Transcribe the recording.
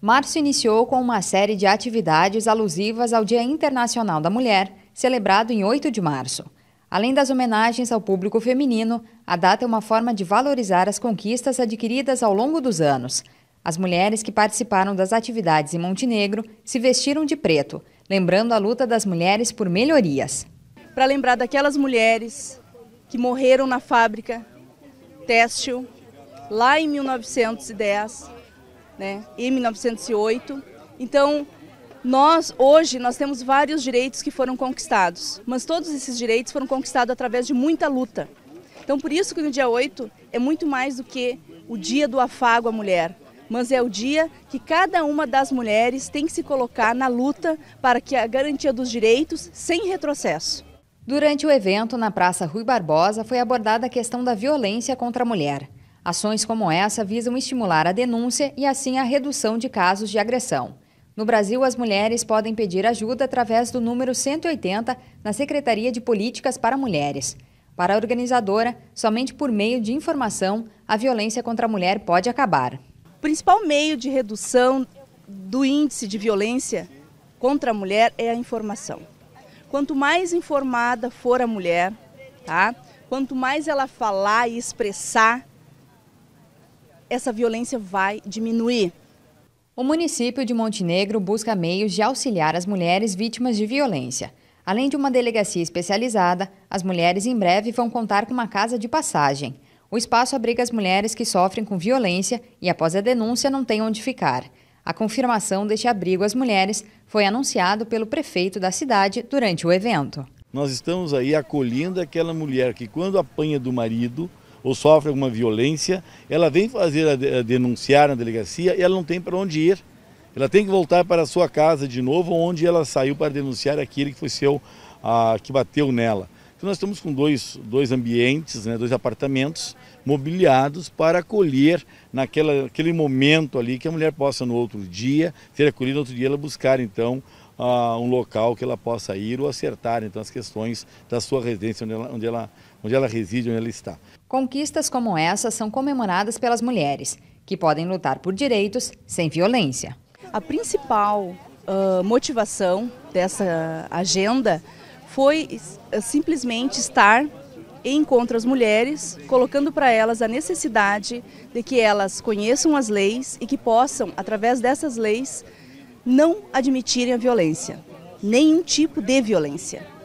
Março iniciou com uma série de atividades alusivas ao Dia Internacional da Mulher, celebrado em 8 de março. Além das homenagens ao público feminino, a data é uma forma de valorizar as conquistas adquiridas ao longo dos anos. As mulheres que participaram das atividades em Montenegro se vestiram de preto, lembrando a luta das mulheres por melhorias. Para lembrar daquelas mulheres que morreram na fábrica têxtil lá em 1910, né, em 1908. Então, nós hoje nós temos vários direitos que foram conquistados, mas todos esses direitos foram conquistados através de muita luta. Então, por isso que no dia 8 é muito mais do que o dia do afago à mulher, mas é o dia que cada uma das mulheres tem que se colocar na luta para que a garantia dos direitos sem retrocesso. Durante o evento na Praça Rui Barbosa foi abordada a questão da violência contra a mulher. Ações como essa visam estimular a denúncia e assim a redução de casos de agressão. No Brasil, as mulheres podem pedir ajuda através do número 180 na Secretaria de Políticas para Mulheres. Para a organizadora, somente por meio de informação a violência contra a mulher pode acabar. O principal meio de redução do índice de violência contra a mulher é a informação. Quanto mais informada for a mulher, tá? quanto mais ela falar e expressar, essa violência vai diminuir. O município de Montenegro busca meios de auxiliar as mulheres vítimas de violência. Além de uma delegacia especializada, as mulheres em breve vão contar com uma casa de passagem. O espaço abriga as mulheres que sofrem com violência e, após a denúncia, não têm onde ficar. A confirmação deste abrigo às mulheres foi anunciado pelo prefeito da cidade durante o evento. Nós estamos aí acolhendo aquela mulher que, quando apanha do marido ou sofre alguma violência, ela vem fazer a, denunciar na delegacia e ela não tem para onde ir. Ela tem que voltar para a sua casa de novo, onde ela saiu para denunciar aquele que foi seu, a, que bateu nela. Então nós estamos com dois, dois ambientes, né, dois apartamentos mobiliados para acolher naquele momento ali que a mulher possa no outro dia ser acolhida no outro dia ela buscar então uh, um local que ela possa ir ou acertar então as questões da sua residência onde ela, onde ela, onde ela reside, onde ela está. Conquistas como essa são comemoradas pelas mulheres, que podem lutar por direitos sem violência. A principal uh, motivação dessa agenda foi eh, simplesmente estar em encontro às mulheres, colocando para elas a necessidade de que elas conheçam as leis e que possam, através dessas leis, não admitirem a violência, nenhum tipo de violência.